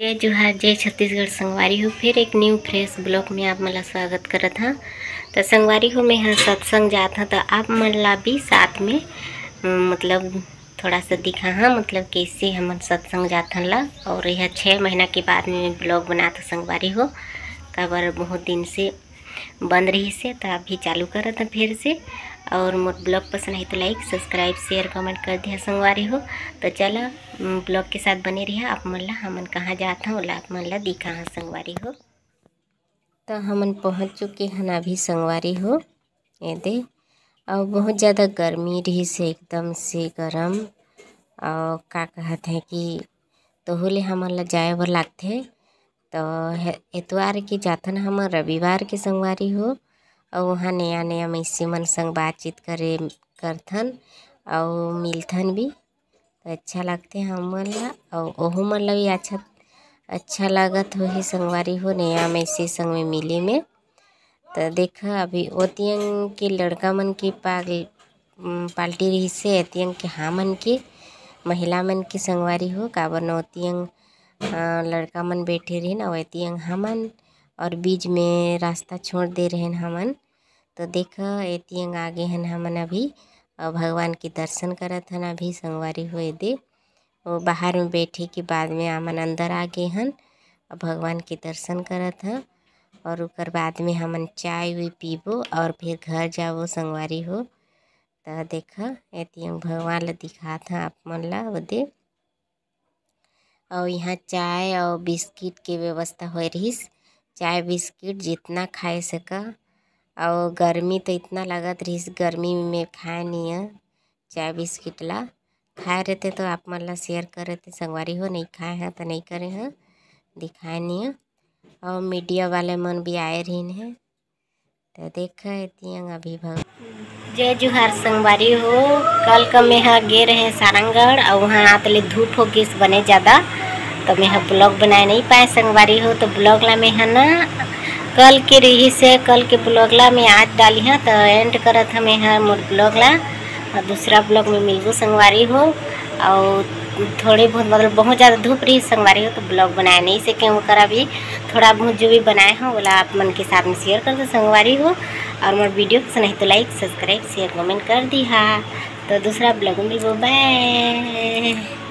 जय जोहार जय छत्तीसगढ़ संगवारी हो। फिर एक न्यू फ्रेश ब्लॉग में आप मला स्वागत करत हाँ। तो संगवारी हो मैं यहाँ सत्संग जात हाँ तो आप मला भी साथ में मतलब थोड़ा सा दिखा हाँ मतलब कैसे हम सत्संग जात हन ला। और यह छः महीना के बाद में ब्लॉग बनाता संगवारी हो। काबर बहुत दिन से बंद रही से तो अभी चालू करत हैं फिर से। और मोर ब्लॉग पसंद है तो लाइक, सब्सक्राइब, शेयर, कमेंट कर दिया संगवारी हो। तो चला ब्लॉग के साथ बने रहिए। आप मन ला, हमन कहाँ जात हूँ आप मन ला दिखा हाँ संगवारी हो। तो हमन पहुँच चुके हन अभी संगवारी हो। ये दे और बहुत ज़्यादा गर्मी रही से, एकदम से गरम। और का कहते हैं कि तो होले हमन ला जाए बर लागथे। तो हे- एतवार के जाथन हम रविवार के संगवारी हो और वहाँ नया नया मइनसे मन संग बातचीत करे करथन और मिलथन भी। तो अच्छा लगते हमन ला और ओहू मन ला भी अच्छा अच्छा लागत होही संगवारी हो नया मइनसे संग में मिले में। तो देखा अभी ओतियंग के लड़का मन की पाल पाल्टी रही से एतियंग के हमन के महिला मन के संगवारी हो काबर न ओतियंग अ, लड़का मन बैठे रहिन और एतियंग हमन और बीच में रास्ता छोड़ दे रहेन हमन। तो देखा एतियंग आगे हन हमन अभी और भगवान के दर्शन करत हन अभी संगवारी हुए दे। वो बाहर में बैठे के बाद में हमन अंदर आ गए हन और भगवान के दर्शन करत हन और ओकर बाद में हमन चाय उय पीबो और फिर घर जाबो संगवारी हो। तो देखा एतियंग भगवान ला दिखात हन आप मन ला ओदे और यहाँ चाय और बिस्किट के व्यवस्था होए रहिस चाय बिस्किट जितना खाए सका। और गर्मी तो इतना लागत रहिस गर्मी में खाए नहीं है। चाय बिस्किट ला। खाए रहते तो आप मन ला शेयर करे थे संगवारी हो, नहीं खाए हैं तो नहीं करे हैं। दिखाए नहीं है। और मीडिया वाले मन भी आए रहीन है। तो देखा एतियंग अभी भग। जय जुहार संगवारी हो। कल का मैं गे रहे सारंगढ़, और वहाँ आतले धूप हो गई बने ज़्यादा। तो मैं हाँ ब्लॉग बनाए नहीं पाए संगवारी हो तो ब्लॉग ला मैं हाँ ना कल के रही से, कल के ब्लॉग ला मैं आज डाली हाँ तो एंड करत हमें हाँ मोर ब्लॉग ला, और दूसरा ब्लॉग में मिलबो संगवारी हो, और थोड़ी बहुत मतलब बहुत ज़्यादा धूप रही संगवारी हो तो ब्लॉग बनाए नहीं सके कर अभी? थोड़ा बहुत जो भी बनाए हो बोला आप मन के साथ में शेयर कर दो संगवारी हो। और मेरे वीडियो पसंद नहीं तो लाइक सब्सक्राइब शेयर कमेंट कर दी हाँ तो दूसरा ब्लॉग में वो बाय